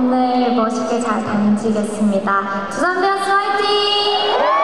오늘 멋있게 잘 다니시겠습니다. 두산베어스 화이팅!